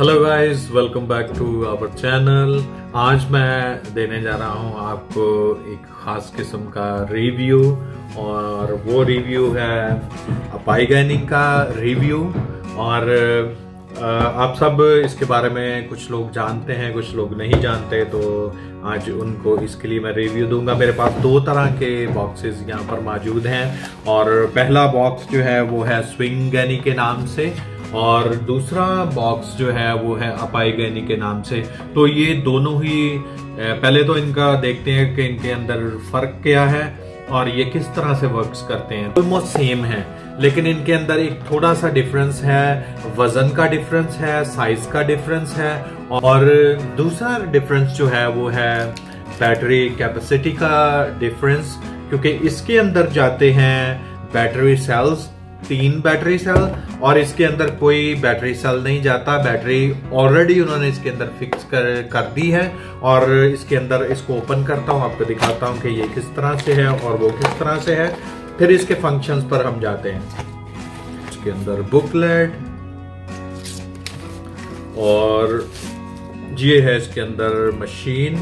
Hello guys welcome back to our channel आज मैं देने जा रहा हूँ आपको एक खास किस्म का रिव्यू और वो रिव्यू है अपाईगैनिक का रिव्यू और आप सब इसके बारे में कुछ लोग जानते हैं, कुछ लोग नहीं जानते तो आज उनको इसके लिए मैं रिव्यू दूँगा। मेरे पास दो तरह के बॉक्सेस यहाँ पर मौजूद हैं। और पहला बॉक्स जो है वो है स्विंग गैनी के नाम से। और दूसरा बॉक्स जो है, वो है अपाई गैनी के नाम से। तो ये दोनों ही पहले तो इनका देखते हैं कि इनके अंदर फ़र्क क्या है और ये किस तरह से वर्क्स करते हैं। ऑलमोस्ट सेम है, लेकिन इनके अंदर एक थोड़ा सा डिफरेंस है, वज़न का डिफरेंस है साइज़ का डिफरेंस है और दूसरा डिफरेंस जो है, वो है बैटरी कैपेसिटी का डिफरेंस क्योंकि इसके अंदर जाते हैं बैटरी सेल्स तीन बैटरी सेल, और इसके अंदर कोई बैटरी सेल नहीं जाता। बैटरी ऑलरेडी उन्होंने इसके अंदर फिक्स कर कर दी है, और इसके अंदर इसको ओपन करता हूँ, आपको दिखाता हूँ कि ये किस तरह से है और वो किस तरह से है। फिर इसके फ़ंक्शंस पर हम जाते हैं। इसके अंदर बुकलेट और ये है इसके अंदर मशीन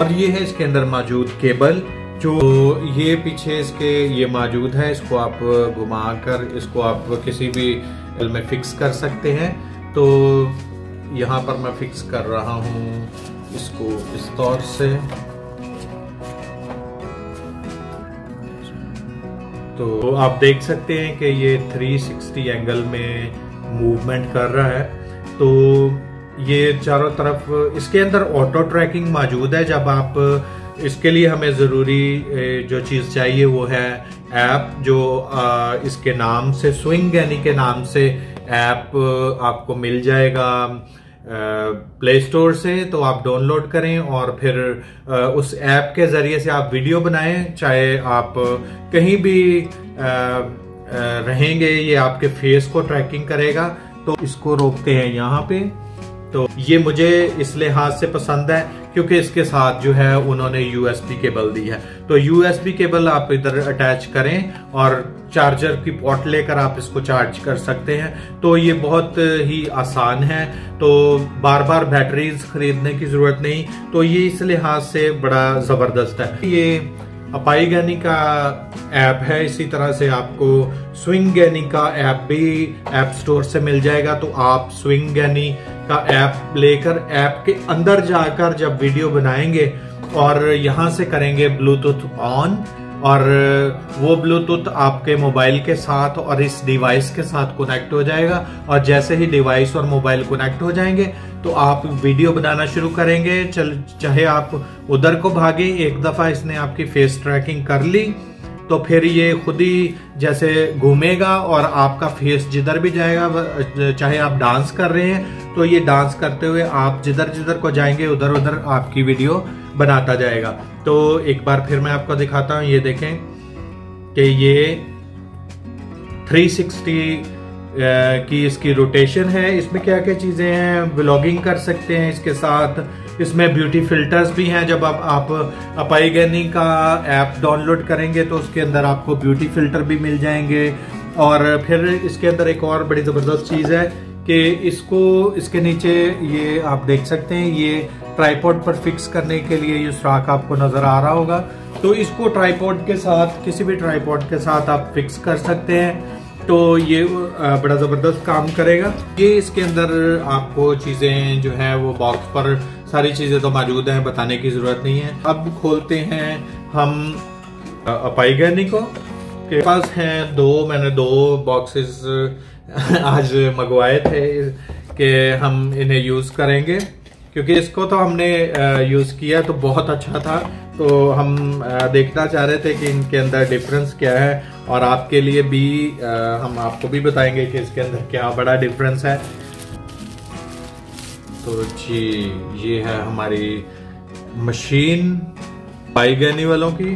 और ये है इसके अंदर मौजूद केबल जो ये पीछे इसके, ये मौजूद है, इसको आप घुमा कर इसको आप किसी भी में फिक्स कर सकते हैं। तो यहाँ पर मैं फिक्स कर रहा हूँ इसको इस तौर से। तो आप देख सकते हैं कि ये 360 एंगल में मूवमेंट कर रहा है। तो ये चारों तरफ़, इसके अंदर ऑटो ट्रैकिंग मौजूद है, जब आप इसके लिए हमें ज़रूरी जो चीज़ चाहिए वो है ऐप, जो इसके नाम से, स्विंग यानी के नाम से ऐप आपको मिल जाएगा प्ले स्टोर से तो आप डाउनलोड करें और फिर उस ऐप के ज़रिए से आप वीडियो बनाएँ, चाहे आप कहीं भी रहेंगे, ये आपके फेस को ट्रैकिंग करेगा तो इसको रोकते हैं यहाँ पे। तो ये मुझे इस लिहाज से पसंद है क्योंकि इसके साथ जो है उन्होंने यूएसबी केबल दी है। तो यूएसबी केबल आप इधर अटैच करें और चार्जर की पोर्ट लेकर आप इसको चार्ज कर सकते हैं। तो ये बहुत ही आसान है। तो बार बार बैटरीज खरीदने की ज़रूरत नहीं। तो ये इस लिहाज से बड़ा ज़बरदस्त है। ये अपाई गैनी का ऐप है। इसी तरह से आपको स्विंग गैनी का ऐप भी ऐप स्टोर से मिल जाएगा। तो आप स्विंग गैनी का ऐप लेकर ऐप के अंदर जाकर जब वीडियो बनाएँगे और यहाँ से करेंगे ब्लूटूथ ऑन और वो ब्लूटूथ आपके मोबाइल के साथ और इस डिवाइस के साथ कनेक्ट हो जाएगा और जैसे ही डिवाइस और मोबाइल कनेक्ट हो जाएँगे तो आप वीडियो बनाना शुरू करेंगे। चल, चाहे आप उधर को भागे, एक दफ़ा इसने आपकी फेस ट्रैकिंग कर ली तो फिर ये खुद ही जैसे घूमेगा और आपका फेस जिधर भी जाएगा चाहे आप डांस कर रहे हैं तो ये डांस करते हुए आप जिधर जिधर को जाएँगे, उधर उधर आपकी वीडियो बनाता जाएगा। तो एक बार फिर मैं आपको दिखाता हूँ, ये देखें कि ये 360 की इसकी रोटेशन है। इसमें क्या क्या चीज़ें हैं? ब्लॉगिंग कर सकते हैं इसके साथ। इसमें ब्यूटी फिल्टर्स भी हैं। जब आप आप अपाईगनी का ऐप डाउनलोड करेंगे तो उसके अंदर आपको ब्यूटी फ़िल्टर भी मिल जाएँगे। और फिर इसके अंदर एक और बड़ी ज़बरदस्त चीज़ है कि इसको, इसके नीचे ये आप देख सकते हैं, ये ट्राईपोर्ड पर फिक्स करने के लिए ये सुराख आपको नज़र आ रहा होगा। तो इसको ट्राईपोर्ड के साथ, किसी भी ट्राईपोर्ड के साथ आप फिक्स कर सकते हैं। तो ये बड़ा ज़बरदस्त काम करेगा। ये इसके अंदर आपको चीज़ें जो है, वो बॉक्स पर सारी चीज़ें तो मौजूद हैं, बताने की ज़रूरत नहीं है। अब खोलते हैं हम अपाईगैनी को, के पास हैं दो, मैंने दो बॉक्सेस आज मंगवाए थे, कि हम इन्हें यूज़ करेंगे। क्योंकि इसको तो हमने यूज़ किया तो बहुत अच्छा था। तो हम देखना चाह रहे थे कि इनके अंदर डिफरेंस क्या है, और आपके लिए भी हम आपको भी बताएँगे कि इसके अंदर क्या बड़ा डिफरेंस है। तो जी, ये है हमारी मशीन पाई पाईगनी वालों की।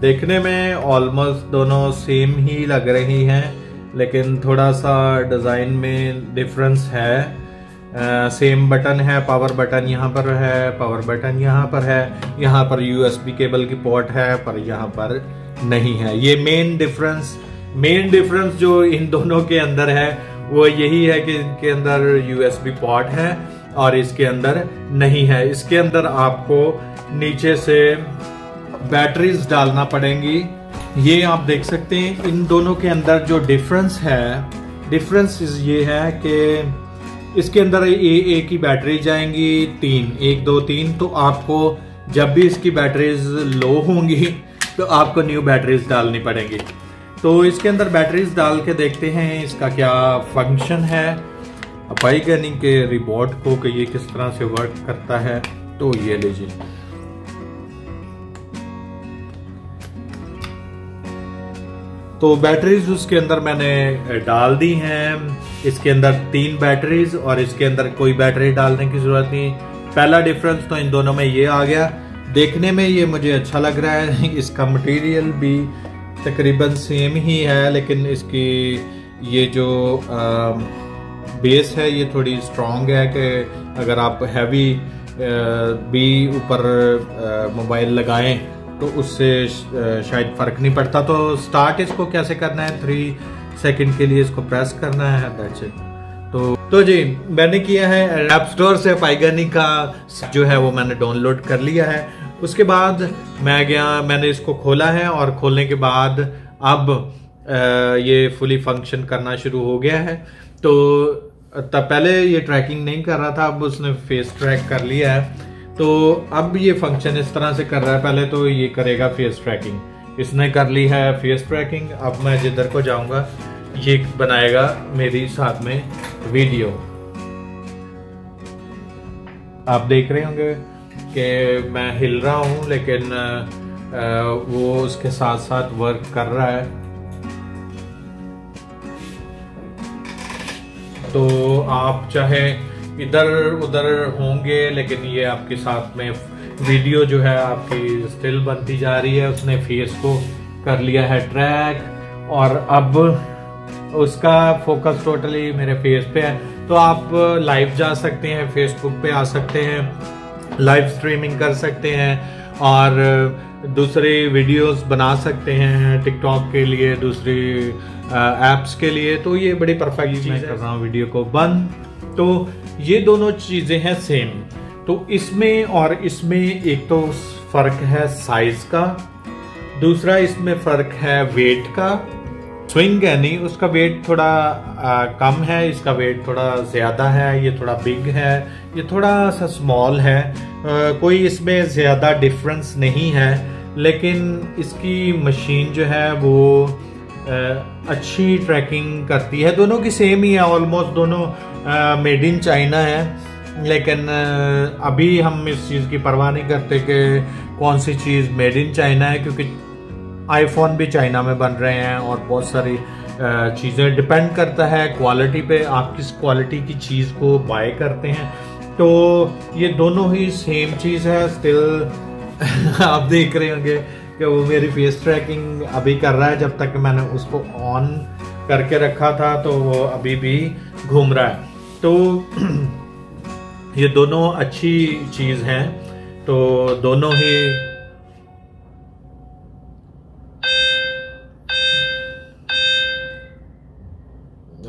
देखने में ऑलमोस्ट दोनों सेम ही लग रही हैं, लेकिन थोड़ा सा डिज़ाइन में डिफरेंस है। सेम बटन है पावर बटन यहाँ पर है पावर बटन यहाँ पर है, यहाँ पर यूएसबी केबल की पोर्ट है, पर यहाँ पर नहीं है। ये मेन डिफरेंस मेन डिफरेंस जो इन दोनों के अंदर है, वो यही है कि इनके अंदर यूएसबी पॉट है। और इसके अंदर नहीं है। इसके अंदर आपको नीचे से बैटरीज डालना पड़ेंगी। ये आप देख सकते हैं इन दोनों के अंदर जो डिफरेंस है डिफरेंस ये है कि इसके अंदर ए, एक ही बैटरी जाएँगी तीन एक दो तीन तो आपको जब भी इसकी बैटरीज लो होंगी तो आपको न्यू बैटरीज डालनी पड़ेंगी। तो इसके अंदर बैटरीज डाल के देखते हैं इसका क्या फ़ंक्शन है। अपाई गनिंग के रिबोट को कि ये किस तरह से वर्क करता है तो ये लीजिए तो बैटरीज उसके अंदर मैंने डाल दी हैं। इसके अंदर तीन बैटरीज और इसके अंदर कोई बैटरी डालने की ज़रूरत नहीं। पहला डिफरेंस तो इन दोनों में ये आ गया। देखने में ये मुझे अच्छा लग रहा है। इसका मटेरियल भी तकरीबन सेम ही है लेकिन इसकी ये जो आ, बेस है, ये थोड़ी स्ट्रॉन्ग है कि अगर आप हैवी भी ऊपर मोबाइल लगाएँ तो उससे शायद फ़र्क नहीं पड़ता। तो स्टार्ट इसको कैसे करना है? थ्री सेकंड के लिए इसको प्रेस करना है इट तो तो जी, मैंने किया है ऐप स्टोर से पाइगानी का जो है, वो मैंने डाउनलोड कर लिया है। उसके बाद मैं गया, मैंने इसको खोला है और खोलने के बाद अब ये फुली फ़ंक्शन करना शुरू हो गया है। तो तब पहले ये ट्रैकिंग नहीं कर रहा था, अब उसने फेस ट्रैक कर लिया है। तो अब ये फ़ंक्शन इस तरह से कर रहा है, पहले तो ये करेगा फेस ट्रैकिंग इसने कर ली है फेस ट्रैकिंग अब मैं जिधर को जाऊँगा, ये बनाएगा मेरी साथ में वीडियो आप देख रहे होंगे कि मैं हिल रहा हूँ, लेकिन वो उसके साथ साथ वर्क कर रहा है। तो आप चाहे इधर उधर होंगे, लेकिन ये आपके साथ में वीडियो जो है आपकी स्टिल बनती जा रही है। उसने फेस को कर लिया है ट्रैक और अब उसका फोकस टोटली मेरे फेस पे है। तो आप लाइव जा सकते हैं फेसबुक पे आ सकते हैं लाइव स्ट्रीमिंग कर सकते हैं, और दूसरे वीडियोस बना सकते हैं टिकटॉक के लिए दूसरी एप्स के लिए तो ये बड़ी परफेक्ट चीज़ कर रहा हूँ वीडियो को बंद। तो ये दोनों चीज़ें हैं सेम तो इसमें और इसमें एक तो फ़र्क है साइज़ का दूसरा इसमें फ़र्क है वेट का। स्विंग है नहीं उसका वेट थोड़ा आ, कम है इसका वेट थोड़ा ज़्यादा है ये थोड़ा बिग है ये थोड़ा सा स्मॉल है। आ, कोई इसमें ज़्यादा डिफरेंस नहीं है। लेकिन इसकी मशीन जो है वो अच्छी ट्रैकिंग करती है। दोनों की सेम ही है ऑलमोस्ट दोनों मेड इन चाइना है। लेकिन अभी हम इस चीज़ की परवाह नहीं करते कि कौन सी चीज़ मेड इन चाइना है, क्योंकि आईफोन भी चाइना में बन रहे हैं और बहुत सारी चीज़ें डिपेंड करता है क्वालिटी पे। आप किस क्वालिटी की चीज़ को बाय करते हैं। तो ये दोनों ही सेम चीज़ है स्टिल आप देख रहे होंगे कि वो मेरी फेस ट्रैकिंग अभी कर रहा है। जब तक मैंने उसको ऑन करके रखा था तो वो अभी भी घूम रहा है। तो ये दोनों अच्छी चीज़ है। तो दोनों ही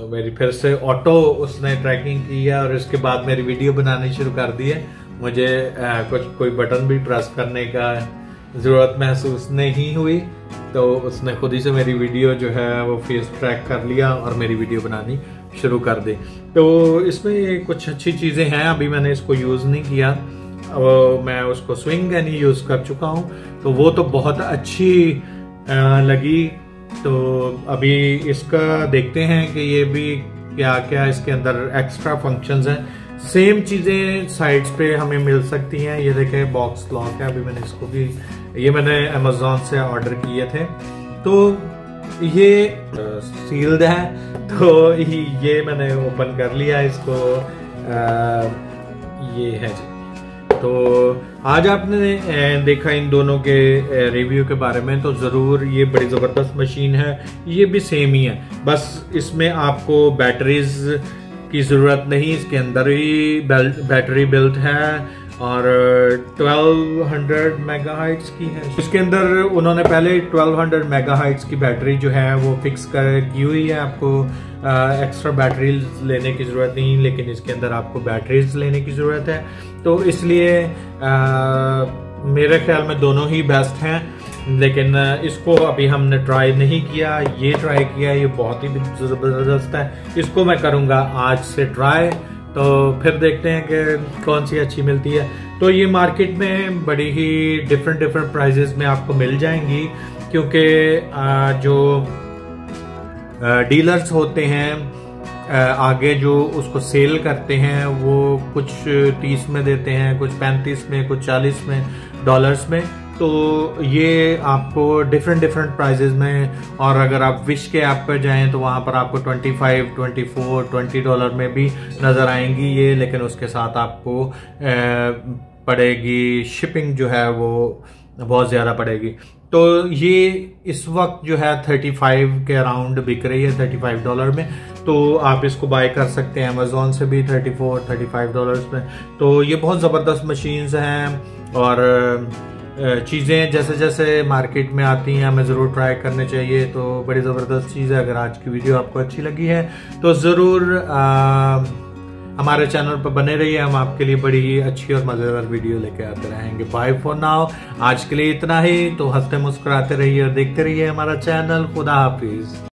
मेरी फिर से ऑटो उसने ट्रैकिंग की है और इसके बाद मेरी वीडियो बनानी शुरू कर दी है। मुझे आ, कुछ कोई बटन भी प्रेस करने का ज़रूरत महसूस नहीं हुई तो उसने खुद ही से मेरी वीडियो जो है वो फेस ट्रैक कर लिया और मेरी वीडियो बनानी शुरू कर दी। तो इसमें कुछ अच्छी चीज़ें हैं अभी मैंने इसको यूज़ नहीं किया। वो मैं उसको स्विंग ही यूज़ कर चुका हूँ। तो वो तो बहुत अच्छी लगी। तो अभी इसका देखते हैं कि ये भी क्या क्या इसके अंदर एक्स्ट्रा फ़ंक्शंस हैं। सेम चीज़ें साइड्स पे हमें मिल सकती हैं। ये देखें बॉक्स लॉक है अभी मैंने इसको भी ये मैंने अमेजोन से ऑर्डर किए थे। तो ये सील्ड है। तो ये मैंने ओपन कर लिया इसको। आ, ये है जी। तो आज आपने देखा इन दोनों के रिव्यू के बारे में। तो ज़रूर ये बड़ी ज़बरदस्त मशीन है। ये भी सेम ही है। बस इसमें आपको बैटरीज की ज़रूरत नहीं इसके अंदर ही बैटरी बिल्ट है और 1200 मेगाहाइट्स की है। इसके अंदर उन्होंने पहले 1200 मेगाहाइट्स की बैटरी जो है वो फिक्स कर की हुई है। आपको एक्स्ट्रा बैटरी लेने की ज़रूरत नहीं लेकिन इसके अंदर आपको बैटरीज लेने की ज़रूरत है। तो इसलिए आ, मेरे ख्याल में दोनों ही बेस्ट हैं। लेकिन इसको अभी हमने ट्राई नहीं किया, ये ट्राई किया, ये बहुत ही ज़बरदस्त है। इसको मैं करूँगा आज से ट्राई तो फिर देखते हैं कि कौन सी अच्छी मिलती है। तो ये मार्केट में बड़ी ही डिफरेंट डिफरेंट प्राइजेस में आपको मिल जाएँगी, क्योंकि जो डीलर्स होते हैं आगे जो उसको सेल करते हैं, वो कुछ तीस में देते हैं, कुछ पैंतीस में, कुछ चालीस में डॉलर्स में। तो ये आपको डिफरेंट डिफरेंट प्राइजेज में और अगर आप विश के ऐप पर जाएँ तो वहाँ पर आपको 25, 24, 20 डॉलर में भी नज़र आएँगी ये लेकिन उसके साथ आपको पड़ेगी शिपिंग जो है वो बहुत ज़्यादा पड़ेगी। तो ये इस वक्त जो है 35 के अराउंड बिक रही है 35 डॉलर में। तो आप इसको बाय कर सकते हैं अमेजोन से भी 34 35 डॉलर्स में। तो ये बहुत ज़बरदस्त मशीन्स हैं और चीज़ें जैसे जैसे मार्केट में आती हैं, हमें ज़रूर ट्राई करने चाहिए तो बड़ी ज़बरदस्त चीज़ है। अगर आज की वीडियो आपको अच्छी लगी है तो ज़रूर हमारे चैनल पर बने रहिए। हम आपके लिए बड़ी अच्छी और मज़ेदार वीडियो लेके आते रहेंगे। बाय फॉर नाउ आज के लिए इतना ही। तो हँसते मुस्कुराते रहिए और देखते रहिए हमारा चैनल। खुदा हाफिज़।